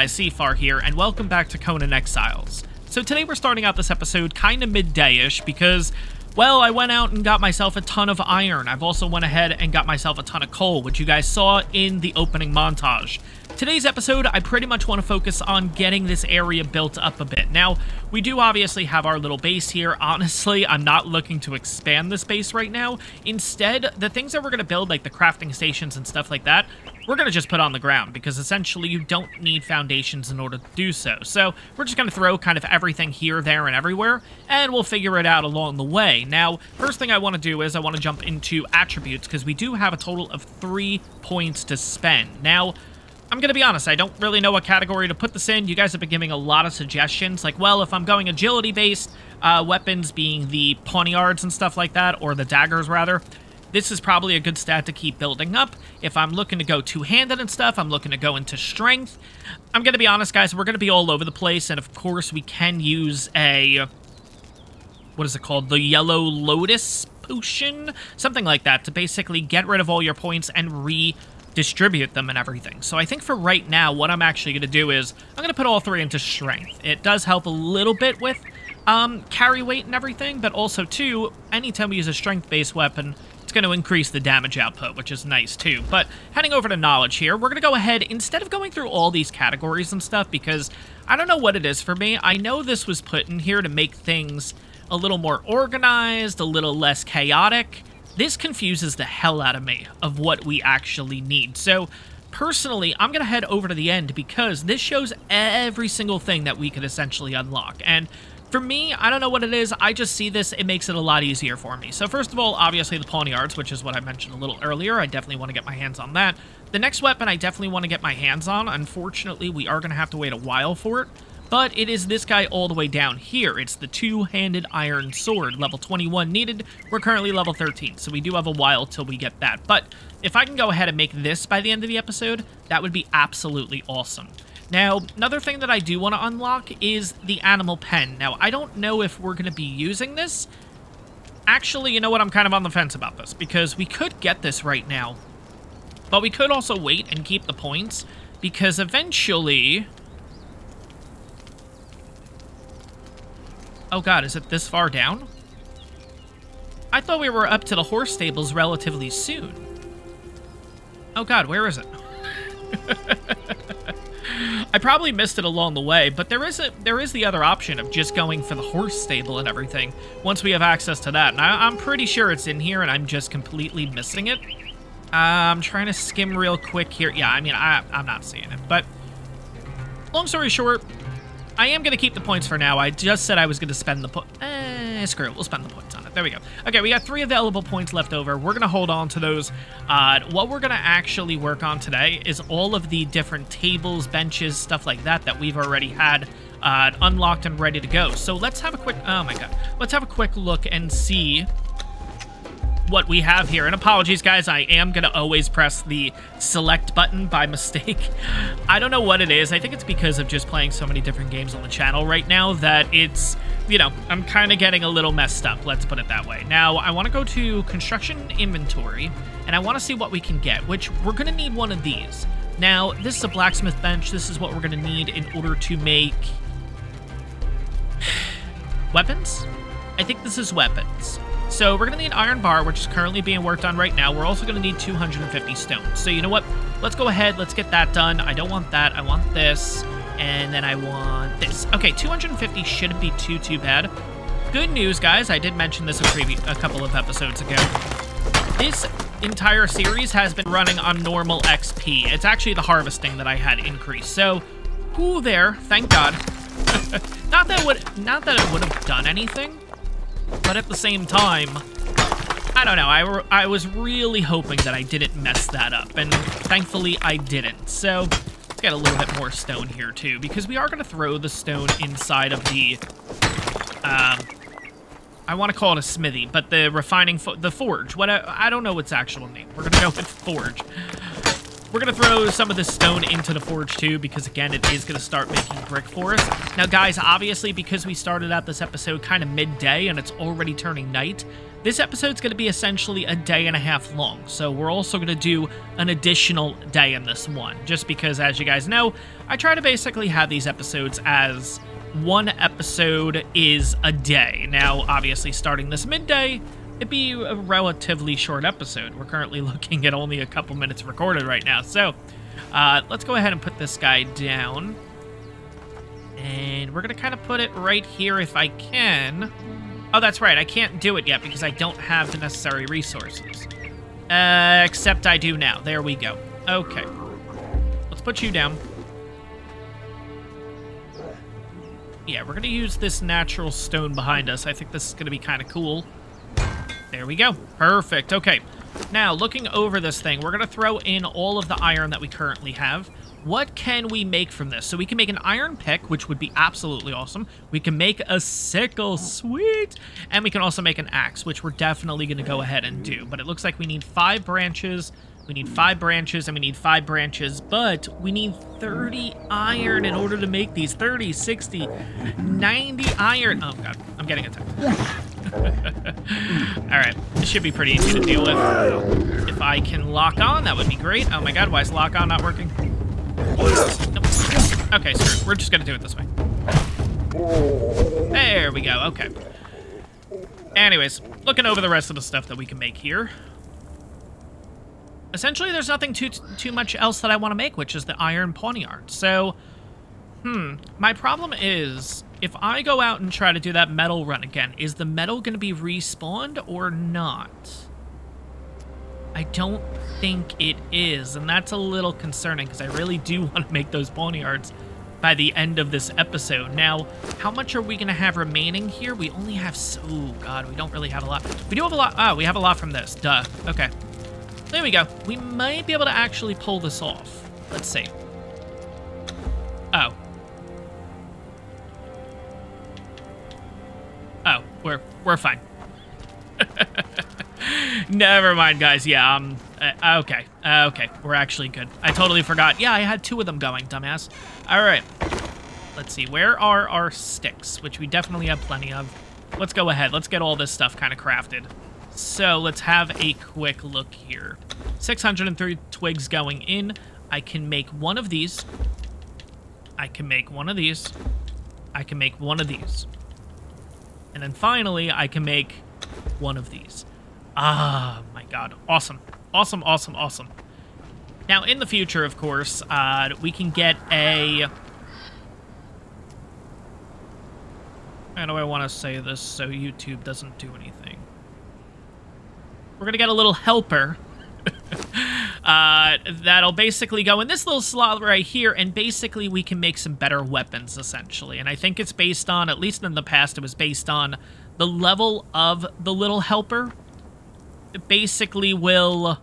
Guys, Seafar here, and welcome back to Conan Exiles. So today we're starting out this episode kind of midday-ish because, well, I went out and got myself a ton of iron. I've also went ahead and got myself a ton of coal, which you guys saw in the opening montage. Today's episode, I pretty much want to focus on getting this area built up a bit. Now, we do obviously have our little base here. Honestly, I'm not looking to expand this base right now. Instead, the things that we're going to build, like the crafting stations and stuff like that, we're going to just put on the ground because essentially you don't need foundations in order to do so. So we're just going to throw kind of everything here, there, and everywhere, and we'll figure it out along the way. Now, first thing I want to do is I want to jump into attributes because we do have a total of three points to spend. Now, I'm going to be honest, I don't really know what category to put this in. You guys have been giving a lot of suggestions. Like, well, if I'm going agility-based, uh, weapons being the poniards and stuff like that, or the daggers, rather, this is probably a good stat to keep building up. If I'm looking to go two-handed and stuff, I'm looking to go into strength. I'm going to be honest, guys, we're going to be all over the place, and of course, we can use a... What is it called? The Yellow Lotus Potion? Something like that, to basically get rid of all your points and re distribute them and everything. So I think for right now, what I'm actually going to do is I'm going to put all three into strength. It does help a little bit with um, carry weight and everything, but also, too, anytime we use a strength-based weapon, it's going to increase the damage output, which is nice, too. But heading over to knowledge here, we're going to go ahead, instead of going through all these categories and stuff, because I don't know what it is for me, I know this was put in here to make things a little more organized, a little less chaotic, this confuses the hell out of me of what we actually need. So, personally, I'm going to head over to the end because this shows every single thing that we could essentially unlock. And for me, I don't know what it is. I just see this. It makes it a lot easier for me. So first of all, obviously the poniards, which is what I mentioned a little earlier. I definitely want to get my hands on that. The next weapon I definitely want to get my hands on. Unfortunately, we are going to have to wait a while for it. But it is this guy all the way down here. It's the two-handed iron sword, level 21 needed. We're currently level 13, so we do have a while till we get that. But if I can go ahead and make this by the end of the episode, that would be absolutely awesome. Now, another thing that I do want to unlock is the animal pen. Now, I don't know if we're going to be using this. Actually, you know what? I'm kind of on the fence about this, because we could get this right now. But we could also wait and keep the points, because eventually Oh god, is it this far down? I thought we were up to the horse stables relatively soon. Oh god, where is it? I probably missed it along the way, but there is a there is the other option of just going for the horse stable and everything once we have access to that. And I, am pretty sure it's in here, and I'm just completely missing it. Uh, I'm trying to skim real quick here. Yeah, I mean, I, I'm not seeing it. But long story short, I am going to keep the points for now. I just said I was going to spend the point. Eh, screw it. We'll spend the points on it. There we go. Okay, we got three available points left over. We're going to hold on to those. Uh, what we're going to actually work on today is all of the different tables, benches, stuff like that that we've already had uh, unlocked and ready to go. So let's have a quick... Oh, my God. Let's have a quick look and see what we have here. And apologies, guys, I am going to always press the select button by mistake. I don't know what it is. I think it's because of just playing so many different games on the channel right now that it's, you know, I'm kind of getting a little messed up, let's put it that way. Now, I want to go to construction inventory, and I want to see what we can get, which we're going to need one of these. Now, this is a blacksmith bench. This is what we're going to need in order to make weapons. I think this is weapons. So we're going to need iron bar, which is currently being worked on right now. We're also going to need 250 stone. So you know what? Let's go ahead. Let's get that done. I don't want that. I want this. And then I want this. Okay, 250 shouldn't be too, too bad. Good news, guys. I did mention this a, a couple of episodes ago. This entire series has been running on normal XP. It's actually the harvesting that I had increased. So, whoo there. Thank God. not that would not that it would have done anything, but at the same time, I don't know, I, I was really hoping that I didn't mess that up, and thankfully I didn't. So, let's get a little bit more stone here too, because we are going to throw the stone inside of the, um, I want to call it a smithy, but the refining, the forge, what I, I don't know its actual name. We're going to go with forge. We're going to throw some of this stone into the forge too, because again, it is going to start making brick for us. Now, guys, obviously, because we started out this episode kind of midday and it's already turning night, this episode's going to be essentially a day and a half long, so we're also going to do an additional day in this one, just because, as you guys know, I try to basically have these episodes as one episode is a day. Now, obviously, starting this midday, it'd be a relatively short episode. We're currently looking at only a couple minutes recorded right now, so uh, let's go ahead and put this guy down. And we're going to kind of put it right here if I can. Oh, that's right. I can't do it yet because I don't have the necessary resources. Uh, except I do now. There we go. Okay. Let's put you down. Yeah, we're going to use this natural stone behind us. I think this is going to be kind of cool. There we go. Perfect. Okay. Now, looking over this thing, we're going to throw in all of the iron that we currently have. What can we make from this? So we can make an iron pick, which would be absolutely awesome. We can make a sickle, sweet. And we can also make an axe, which we're definitely going to go ahead and do. But it looks like we need five branches, we need five branches, and we need five branches, but we need 30 iron in order to make these. 30, 60, 90 iron. Oh, God. I'm getting attacked. Alright, this should be pretty easy to deal with. If I can lock on, that would be great. Oh my god, why is lock on not working? Okay, screw We're just gonna do it this way. There we go, okay. Anyways, looking over the rest of the stuff that we can make here. Essentially, there's nothing too too much else that I want to make, which is the iron poniard. So, hmm, my problem is, if I go out and try to do that metal run again, is the metal going to be respawned or not? I don't think it is, and that's a little concerning because I really do want to make those poniards by the end of this episode. Now, how much are we going to have remaining here? We only have so... God, we don't really have a lot. We do have a lot. Oh, we have a lot from this. Duh. Okay. There we go. We might be able to actually pull this off. Let's see. Oh. Oh, we're we're fine. Never mind, guys. Yeah, um, uh, okay. Uh, okay, we're actually good. I totally forgot. Yeah, I had two of them going, dumbass. All right. Let's see. Where are our sticks? Which we definitely have plenty of. Let's go ahead. Let's get all this stuff kind of crafted. So let's have a quick look here. 603 twigs going in. I can make one of these. I can make one of these. I can make one of these. And then finally, I can make one of these. Ah, my god. Awesome. Awesome, awesome, awesome. Now, in the future, of course, uh, we can get a... How do I want to say this so YouTube doesn't do anything? We're going to get a little helper uh, that'll basically go in this little slot right here, and basically we can make some better weapons, essentially. And I think it's based on, at least in the past, it was based on the level of the little helper. It basically will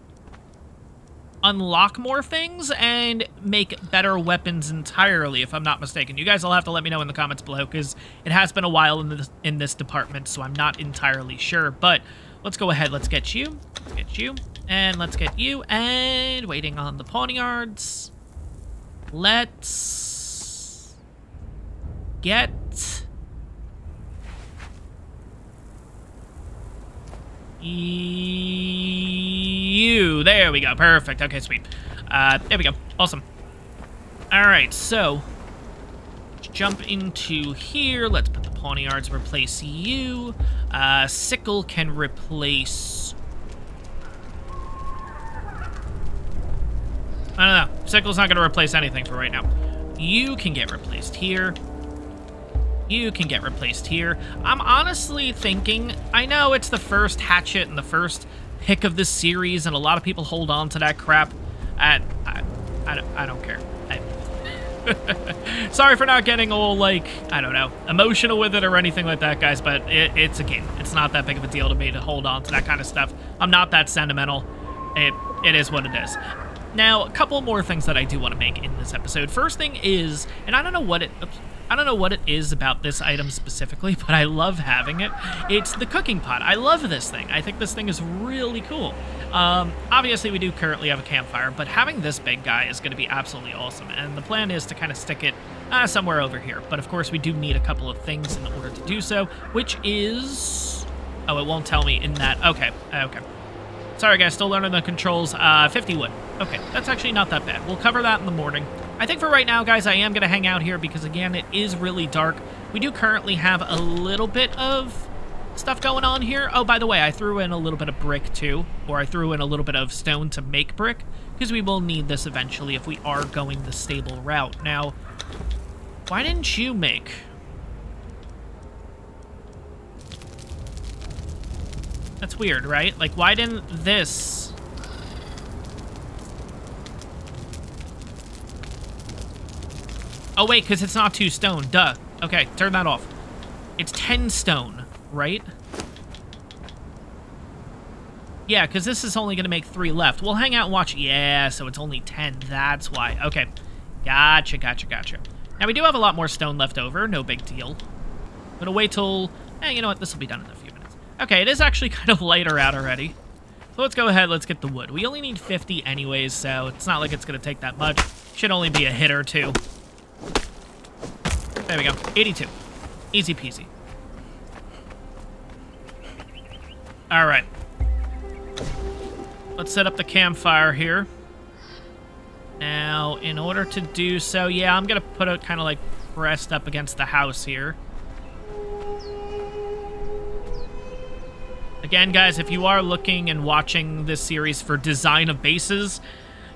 unlock more things and make better weapons entirely, if I'm not mistaken. You guys will have to let me know in the comments below, because it has been a while in this, in this department, so I'm not entirely sure. But let's go ahead. Let's get you. Let's get you. And let's get you. And waiting on the poniards. Let's get you. There we go. Perfect. Okay, sweet. Uh, there we go. Awesome. All right, so jump into here. Let's put the poniards replace you. Uh, sickle can replace I don't know. Sickle's not going to replace anything for right now. You can get replaced here. You can get replaced here. I'm honestly thinking, I know it's the first hatchet and the first pick of this series, and a lot of people hold on to that crap. I, I, I, I don't care. Sorry for not getting all, like, I don't know, emotional with it or anything like that, guys, but it, it's a game. It's not that big of a deal to me to hold on to that kind of stuff. I'm not that sentimental. It, it is what it is. Now, a couple more things that I do want to make in this episode. First thing is, and I don't know what it... I don't know what it is about this item specifically, but I love having it. It's the cooking pot. I love this thing. I think this thing is really cool. Um, obviously, we do currently have a campfire, but having this big guy is going to be absolutely awesome. And the plan is to kind of stick it uh, somewhere over here. But of course, we do need a couple of things in order to do so, which is Oh, it won't tell me in that. Okay, okay. Sorry, guys, still learning the controls. Uh, 50 wood. Okay, that's actually not that bad. We'll cover that in the morning. I think for right now, guys, I am going to hang out here because, again, it is really dark. We do currently have a little bit of stuff going on here. Oh, by the way, I threw in a little bit of brick, too. Or I threw in a little bit of stone to make brick because we will need this eventually if we are going the stable route. Now, why didn't you make... That's weird, right? Like, why didn't this... Oh, wait, because it's not two stone. Duh. Okay, turn that off. It's 10 stone, right? Yeah, because this is only going to make three left. We'll hang out and watch. Yeah, so it's only 10. That's why. Okay. Gotcha, gotcha, gotcha. Now, we do have a lot more stone left over. No big deal. I'm going to wait till... Eh, you know what? This will be done in a few minutes. Okay, it is actually kind of lighter out already. So let's go ahead. Let's get the wood. We only need 50 anyways, so it's not like it's going to take that much. Should only be a hit or two. There we go. 82. Easy peasy. All right. Let's set up the campfire here. Now, in order to do so, yeah, I'm going to put it kind of like pressed up against the house here. Again, guys, if you are looking and watching this series for design of bases,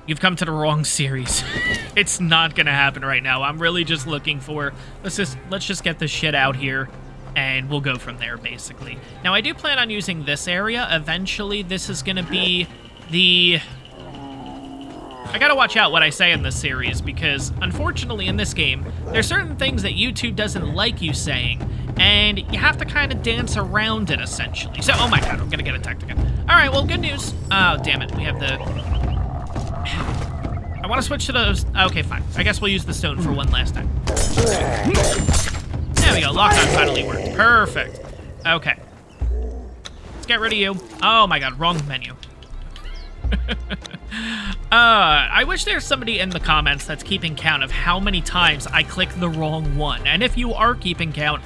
you've come to the wrong series. it's not going to happen right now. I'm really just looking for, let's just, let's just get this shit out here and we'll go from there, basically. Now, I do plan on using this area. Eventually, this is going to be the... I gotta watch out what I say in this series, because unfortunately in this game, there's certain things that YouTube doesn't like you saying, and you have to kind of dance around it, essentially. So, oh my god, I'm gonna get attacked again. Alright, well, good news. Oh, damn it, we have the... I want to switch to those... Okay, fine. I guess we'll use the stone for one last time. There we go, lock on finally worked. Perfect. Okay. Let's get rid of you. Oh my god, wrong menu. uh, I wish there's somebody in the comments that's keeping count of how many times I click the wrong one. And if you are keeping count,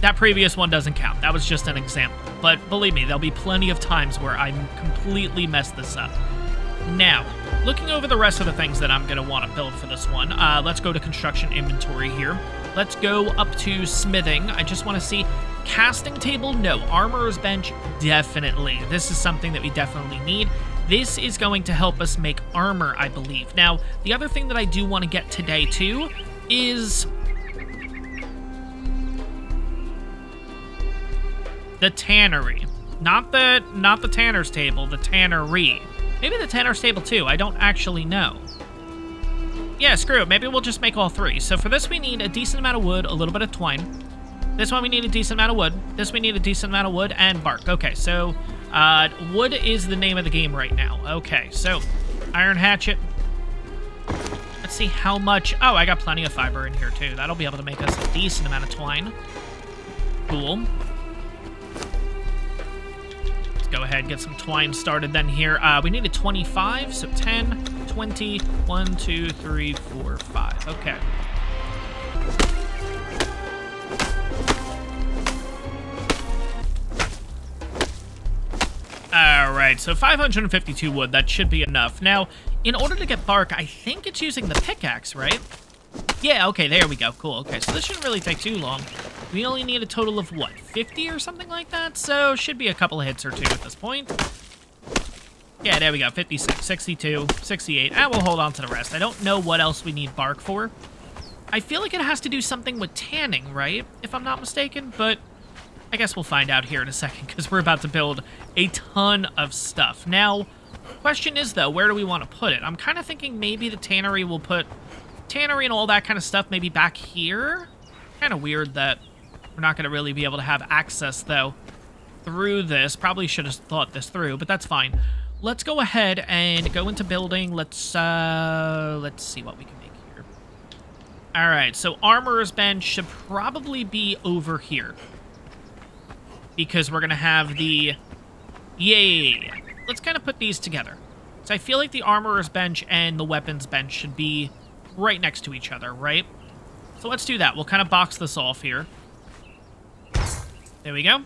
that previous one doesn't count. That was just an example. But believe me, there'll be plenty of times where I completely mess this up. Now, looking over the rest of the things that I'm going to want to build for this one, uh, let's go to construction inventory here. Let's go up to smithing. I just want to see casting table, no. Armorer's bench, definitely. This is something that we definitely need. This is going to help us make armor, I believe. Now, the other thing that I do want to get today, too, is... The tannery. Not the not the tanner's table, the tannery. Maybe the tanner's table, too. I don't actually know. Yeah, screw it. Maybe we'll just make all three. So for this, we need a decent amount of wood, a little bit of twine. This one, we need a decent amount of wood. This, we need a decent amount of wood and bark. Okay, so uh, wood is the name of the game right now. Okay, so iron hatchet. Let's see how much... Oh, I got plenty of fiber in here, too. That'll be able to make us a decent amount of twine. Cool. Go ahead and get some twine started then here. Uh, we need a 25, so 10, 20, 1, 2, 3, 4, 5. Okay. Alright, so 552 wood, that should be enough. Now, in order to get bark, I think it's using the pickaxe, right? Yeah, okay, there we go. Cool, okay, so this shouldn't really take too long. We only need a total of, what, 50 or something like that? So, should be a couple of hits or two at this point. Yeah, there we go, 56, 62, 68. Ah, we'll hold on to the rest. I don't know what else we need bark for. I feel like it has to do something with tanning, right? If I'm not mistaken, but I guess we'll find out here in a second because we're about to build a ton of stuff. Now, question is, though, where do we want to put it? I'm kind of thinking maybe the tannery will put tannery and all that kind of stuff maybe back here. Kind of weird that we're not going to really be able to have access, though, through this. Probably should have thought this through, but that's fine. Let's go ahead and go into building. Let's, uh, let's see what we can make here. All right, so armorer's bench should probably be over here because we're going to have the... Yay! Let's kind of put these together. So I feel like the armorer's bench and the weapons bench should be right next to each other, right? So let's do that. We'll kind of box this off here. There we go.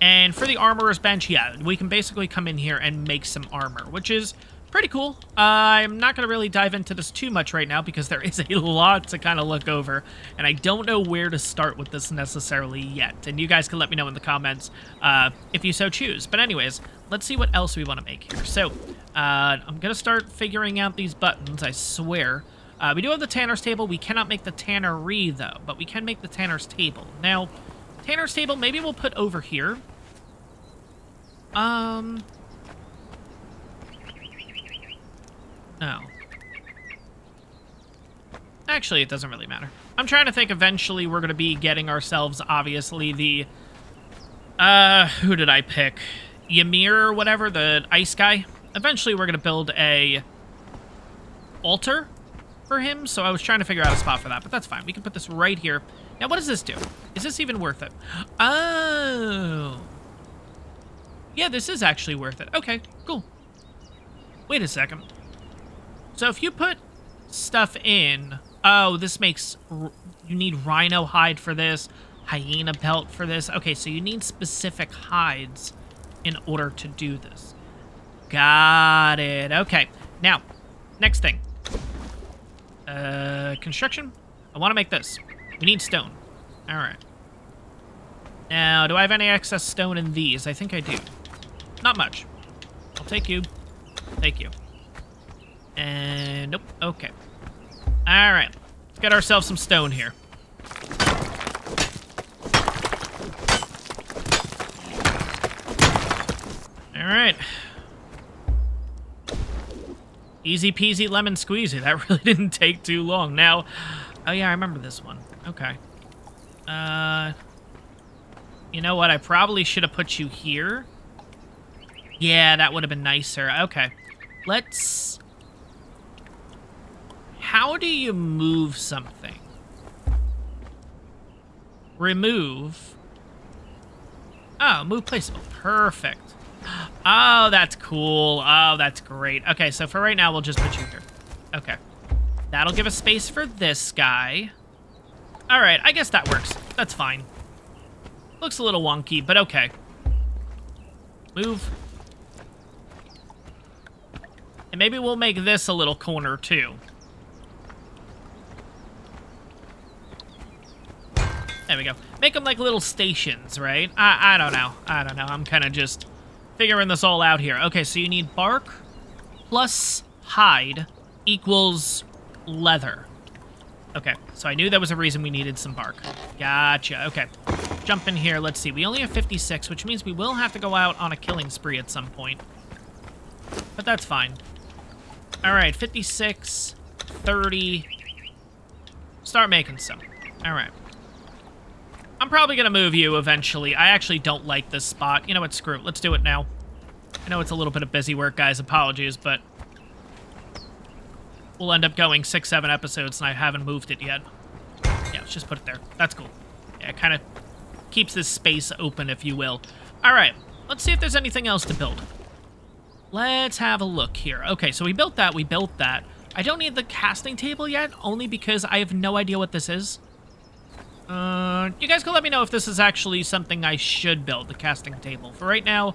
And for the armorer's bench, yeah, we can basically come in here and make some armor, which is pretty cool. Uh, I'm not going to really dive into this too much right now because there is a lot to kind of look over, and I don't know where to start with this necessarily yet. And you guys can let me know in the comments uh, if you so choose. But anyways, let's see what else we want to make here. So, uh, I'm going to start figuring out these buttons, I swear. Uh, we do have the Tanner's table. We cannot make the Tannery, though, but we can make the Tanner's table. Now, Tanner's table, maybe we'll put over here. Um, No. Actually, it doesn't really matter. I'm trying to think eventually we're going to be getting ourselves, obviously, the... Uh, who did I pick? Ymir or whatever, the ice guy. Eventually, we're going to build a altar for him, so I was trying to figure out a spot for that, but that's fine. We can put this right here. Now, what does this do? Is this even worth it? Oh. Yeah, this is actually worth it. Okay, cool. Wait a second. So if you put stuff in... Oh, this makes... You need rhino hide for this, hyena pelt for this. Okay, so you need specific hides in order to do this. Got it. Okay. Now, next thing. Uh, construction? I want to make this. We need stone. All right. Now, do I have any excess stone in these? I think I do. Not much. I'll take you. Thank you. And nope. Okay. All right. Let's get ourselves some stone here. All right. Easy peasy lemon squeezy. That really didn't take too long. Now, oh yeah, I remember this one. Okay. Uh, you know what? I probably should have put you here. Yeah, that would have been nicer. Okay. Let's how do you move something? Remove. Oh, move placeable. Perfect. Oh, that's cool. Oh, that's great. Okay, so for right now, we'll just put you here. Okay. That'll give us space for this guy. All right, I guess that works. That's fine. Looks a little wonky, but okay. Move. And maybe we'll make this a little corner, too. There we go. Make them like little stations, right? I, I don't know. I don't know. I'm kind of just figuring this all out here. Okay, so you need bark plus hide equals leather. Okay, so I knew that was a reason we needed some bark. Gotcha. Okay. Jump in here. Let's see. We only have 56, which means we will have to go out on a killing spree at some point. But that's fine. All right, 56, 30. Start making some. All right. I'm probably to move you eventually. I actually don't like this spot. You know what? Screw it. Let's do it now. I know it's a little bit of busy work, guys. Apologies, but we'll end up going six, seven episodes, and I haven't moved it yet. Yeah, let's just put it there. That's cool. Yeah, it kind of keeps this space open, if you will. All right, let's see if there's anything else to build. Let's have a look here. Okay, so we built that. We built that. I don't need the casting table yet, only because I have no idea what this is. Uh, you guys can let me know if this is actually something I should build, the casting table. For right now,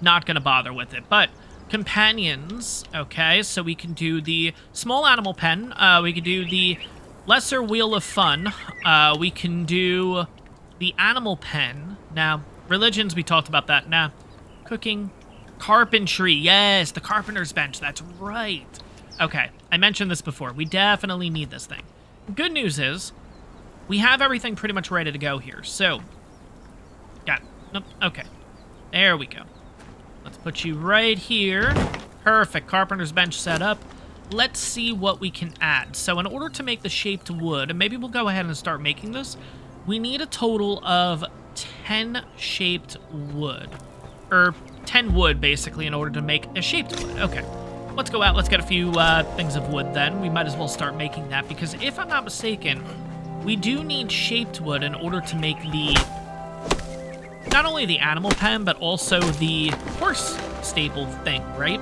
not going to bother with it. But companions, okay, so we can do the small animal pen. Uh, we can do the lesser wheel of fun. Uh, we can do the animal pen. Now, religions, we talked about that. Now, cooking, carpentry. Yes, the carpenter's bench. That's right. Okay, I mentioned this before. We definitely need this thing. Good news is, we have everything pretty much ready to go here. So, got nope, okay. There we go. Let's put you right here. Perfect. Carpenter's bench set up. Let's see what we can add. So in order to make the shaped wood, and maybe we'll go ahead and start making this, we need a total of 10 shaped wood. Or 10 wood, basically, in order to make a shaped wood. Okay. Let's go out. Let's get a few uh, things of wood then. We might as well start making that because if I'm not mistaken, we do need shaped wood in order to make the... Not only the animal pen, but also the horse stable thing, right?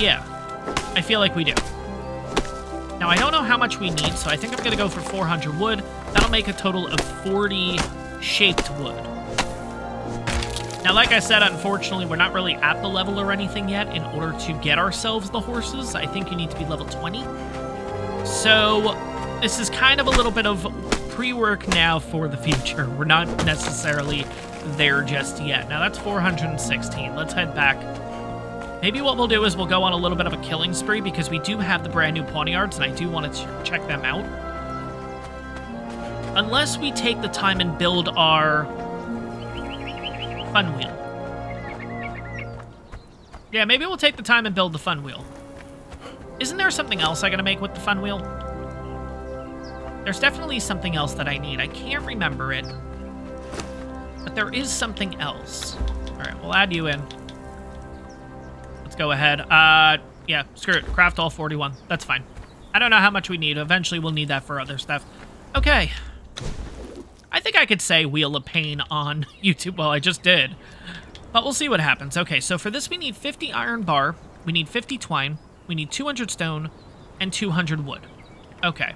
Yeah. I feel like we do. Now, I don't know how much we need, so I think I'm going to go for 400 wood. That'll make a total of 40 shaped wood. Now, like I said, unfortunately, we're not really at the level or anything yet in order to get ourselves the horses. I think you need to be level 20. So, this is kind of a little bit of pre-work now for the future. We're not necessarily there just yet. Now, that's 416. Let's head back. Maybe what we'll do is we'll go on a little bit of a killing spree because we do have the brand new Poniards, and I do want to check them out. Unless we take the time and build our fun wheel. Yeah, maybe we'll take the time and build the fun wheel. Isn't there something else I gotta make with the fun wheel? There's definitely something else that I need. I can't remember it. But there is something else. Alright, we'll add you in. Let's go ahead. Uh, yeah, screw it. Craft all 41. That's fine. I don't know how much we need. Eventually, we'll need that for other stuff. Okay. I think I could say Wheel of Pain on YouTube. Well, I just did. But we'll see what happens. Okay, so for this we need 50 iron bar, we need 50 twine, we need 200 stone, and 200 wood. Okay,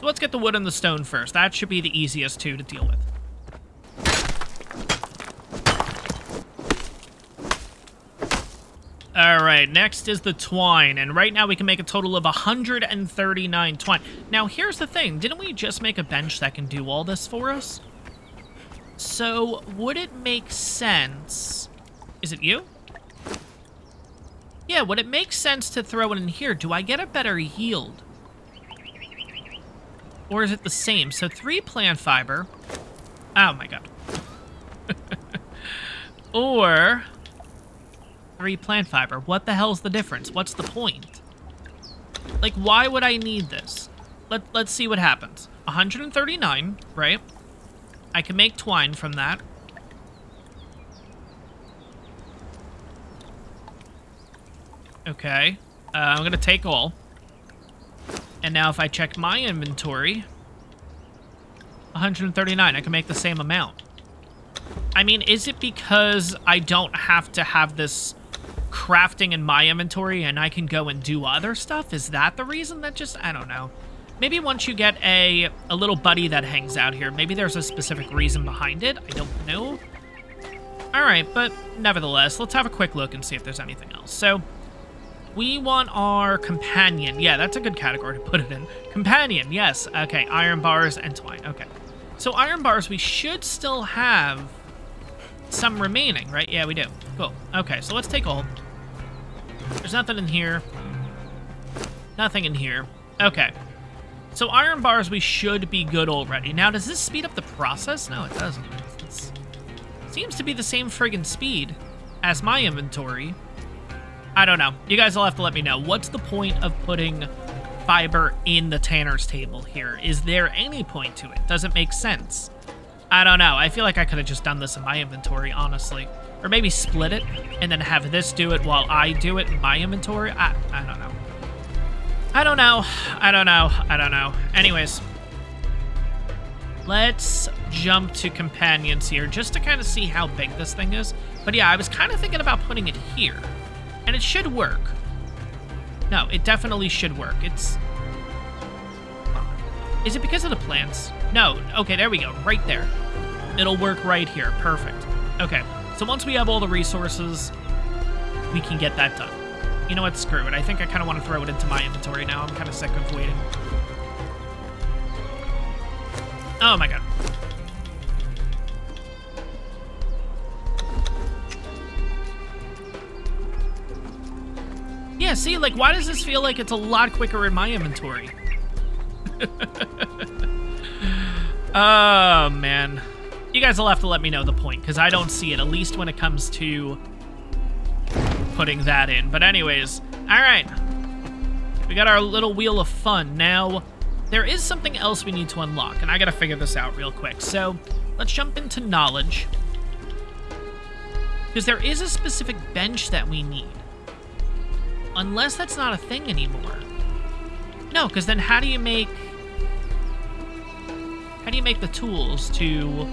so let's get the wood and the stone first. That should be the easiest two to deal with. All right, next is the twine, and right now we can make a total of 139 twine. Now, here's the thing. Didn't we just make a bench that can do all this for us? So, would it make sense... Is it you? Yeah, would it make sense to throw it in here? Do I get a better yield? Or is it the same? So, three plant fiber. Oh, my God. or three plant fiber. What the hell's the difference? What's the point? Like, why would I need this? Let, let's see what happens. 139, right? I can make twine from that. Okay. Uh, I'm going to take all. And now if I check my inventory, 139, I can make the same amount. I mean, is it because I don't have to have this crafting in my inventory and I can go and do other stuff? Is that the reason that just, I don't know. Maybe once you get a, a little buddy that hangs out here, maybe there's a specific reason behind it. I don't know. All right, but nevertheless, let's have a quick look and see if there's anything else. So, we want our companion. Yeah, that's a good category to put it in. Companion, yes. Okay, iron bars and twine. Okay. So iron bars, we should still have some remaining, right? Yeah, we do. Cool. Okay, so let's take all. There's nothing in here. Nothing in here. Okay. So iron bars, we should be good already. Now, does this speed up the process? No, it doesn't. It seems to be the same friggin' speed as my inventory. I don't know. You guys will have to let me know. What's the point of putting fiber in the tanner's table here? Is there any point to it? Does it make sense? I don't know. I feel like I could have just done this in my inventory, honestly. Or maybe split it and then have this do it while I do it in my inventory. I, I don't know. I don't know. I don't know. I don't know. Anyways. Let's jump to companions here just to kind of see how big this thing is. But yeah, I was kind of thinking about putting it here. And it should work. No, it definitely should work. It's... Is it because of the plants? No. Okay, there we go. Right there. It'll work right here. Perfect. Okay. So once we have all the resources, we can get that done. You know what? Screw it. I think I kind of want to throw it into my inventory now. I'm kind of sick of waiting. Oh my god. Yeah, see, like, why does this feel like it's a lot quicker in my inventory? oh, man. You guys will have to let me know the point, because I don't see it, at least when it comes to putting that in. But anyways, all right. We got our little wheel of fun. Now, there is something else we need to unlock, and I gotta figure this out real quick. So, let's jump into knowledge. Because there is a specific bench that we need. Unless that's not a thing anymore. No, because then how do you make... How do you make the tools to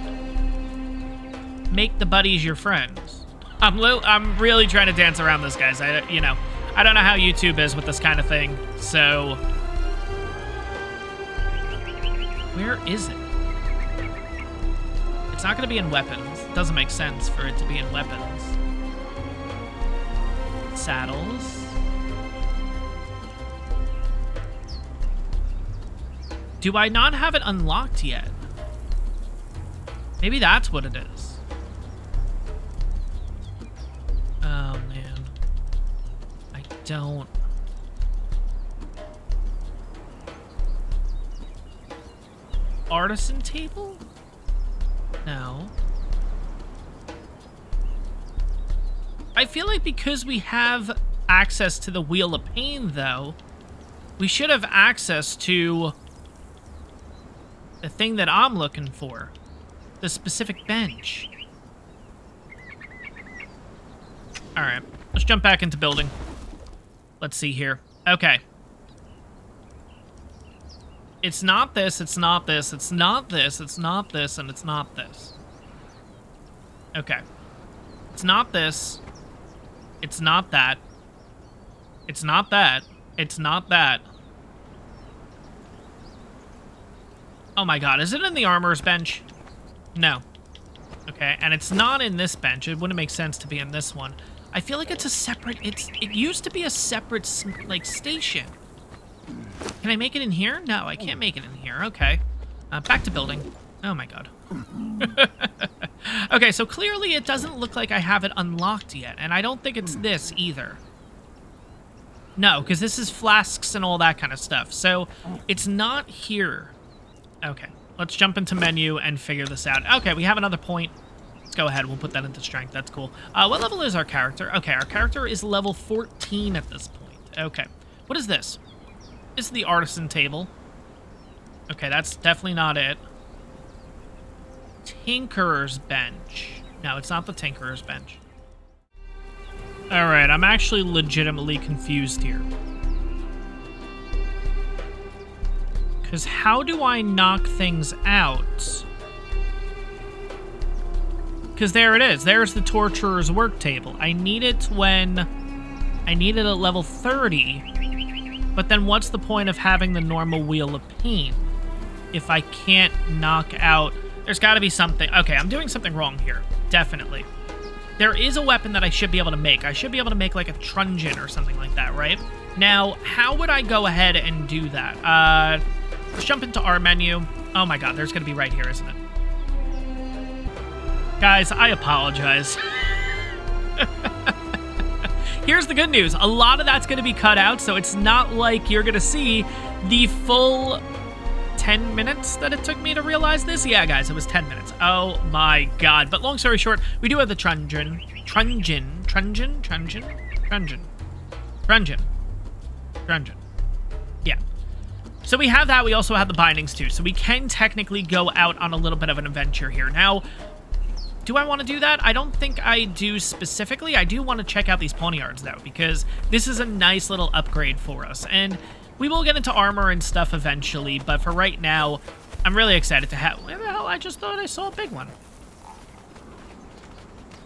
make the buddies your friends? I'm I'm really trying to dance around this, guys. I, you know, I don't know how YouTube is with this kind of thing, so... Where is it? It's not going to be in weapons. It doesn't make sense for it to be in weapons. Saddles. Do I not have it unlocked yet? Maybe that's what it is. Oh, man. I don't... Artisan table? No. I feel like because we have access to the Wheel of Pain, though, we should have access to the thing that I'm looking for. The specific bench. Alright, let's jump back into building. Let's see here. Okay. It's not this, it's not this, it's not this, it's not this, and it's not this. Okay. It's not this. It's not that. It's not that. It's not that. Oh my god, is it in the armor's bench? No. Okay, and it's not in this bench. It wouldn't make sense to be in this one. I feel like it's a separate... It's It used to be a separate, like, station. Can I make it in here? No, I can't make it in here. Okay. Uh, back to building. Oh my god. okay, so clearly it doesn't look like I have it unlocked yet, and I don't think it's this either. No, because this is flasks and all that kind of stuff. So it's not here. Okay, let's jump into menu and figure this out. Okay, we have another point. Let's go ahead. We'll put that into strength. That's cool. Uh, what level is our character? Okay, our character is level 14 at this point. Okay. What is this? This is the artisan table. Okay, that's definitely not it. Tinkerer's bench. No, it's not the Tinkerer's bench. Alright, I'm actually legitimately confused here. Because how do I knock things out? Because there it is. There's the Torturer's work table. I need it when... I need it at level 30. But then what's the point of having the normal Wheel of Pain? If I can't knock out... There's got to be something... Okay, I'm doing something wrong here. Definitely. There is a weapon that I should be able to make. I should be able to make like a truncheon or something like that, right? Now, how would I go ahead and do that? Uh, Let's jump into our menu. Oh my god, there's going to be right here, isn't it? Guys, I apologize. Here's the good news. A lot of that's going to be cut out, so it's not like you're going to see the full 10 minutes that it took me to realize this. Yeah, guys, it was 10 minutes. Oh my god. But long story short, we do have the Truncheon. Truncheon. Truncheon? Truncheon? Truncheon. Truncheon. Truncheon. So we have that. We also have the bindings too. So we can technically go out on a little bit of an adventure here. Now, do I want to do that? I don't think I do specifically. I do want to check out these poniards though, because this is a nice little upgrade for us. And we will get into armor and stuff eventually, but for right now, I'm really excited to have... Where the hell? I just thought I saw a big one.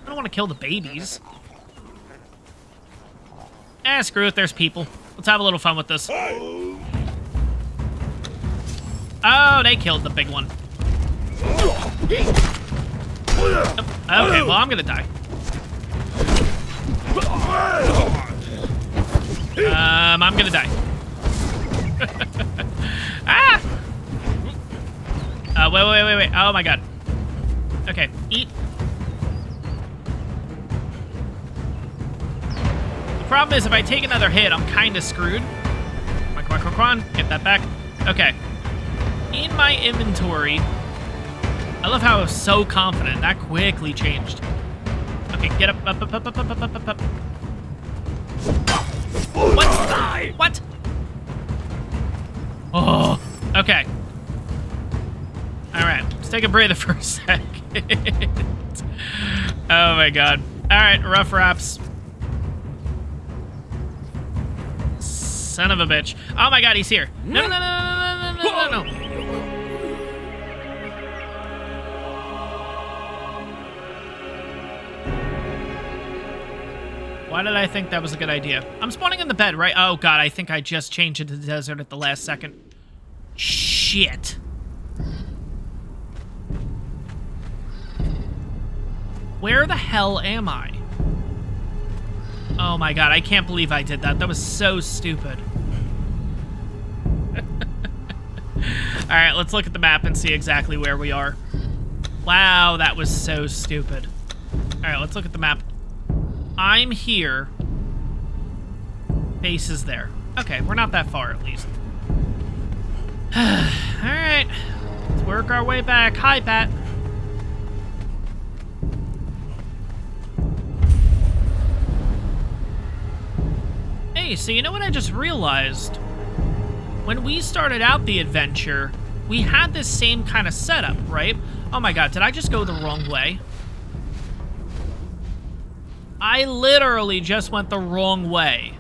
I don't want to kill the babies. Eh, screw it. There's people. Let's have a little fun with this. Oh, they killed the big one. Okay, well, I'm gonna die. Um, I'm gonna die. ah! Uh, wait, wait, wait, wait. Oh my god. Okay, eat. The problem is if I take another hit, I'm kind of screwed. Come come on, come on, come on. Get that back. Okay in my inventory. I love how I was so confident. That quickly changed. Okay, get up, up, up, up, up, up, up, up, up. What? What? Oh, okay. All right, let's take a breather for a second. oh my god. All right, rough wraps. Son of a bitch. Oh my god, he's here. No, no, no, no, no, no, no, no, Why did I think that was a good idea? I'm spawning in the bed, right? Oh, God, I think I just changed into the desert at the last second. Shit. Where the hell am I? Oh my god, I can't believe I did that. That was so stupid. Alright, let's look at the map and see exactly where we are. Wow, that was so stupid. Alright, let's look at the map. I'm here. Base is there. Okay, we're not that far at least. Alright, let's work our way back. Hi, Pat. Hey, so you know what I just realized? When we started out the adventure, we had this same kind of setup, right? Oh my god, did I just go the wrong way? I literally just went the wrong way.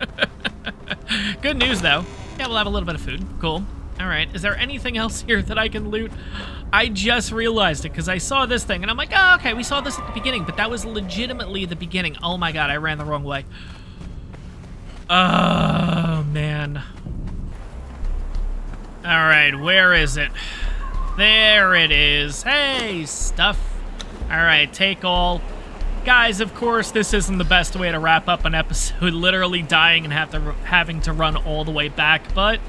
Good news, though. Yeah, we'll have a little bit of food. Cool. All right. Is there anything else here that I can loot? I just realized it because I saw this thing, and I'm like, oh, okay, we saw this at the beginning, but that was legitimately the beginning. Oh my god, I ran the wrong way. Oh, man. All right, where is it? There it is. Hey, stuff. All right, take all. Guys, of course, this isn't the best way to wrap up an episode, literally dying and have to, having to run all the way back, but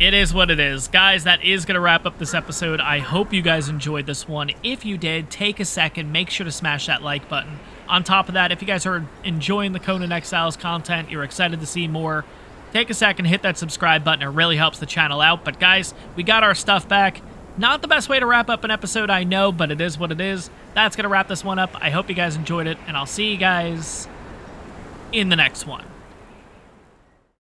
it is what it is. Guys, that is going to wrap up this episode. I hope you guys enjoyed this one. If you did, take a second, make sure to smash that like button. On top of that, if you guys are enjoying the Conan Exiles content, you're excited to see more, take a second, hit that subscribe button. It really helps the channel out. But guys, we got our stuff back. Not the best way to wrap up an episode, I know, but it is what it is. That's going to wrap this one up. I hope you guys enjoyed it, and I'll see you guys in the next one.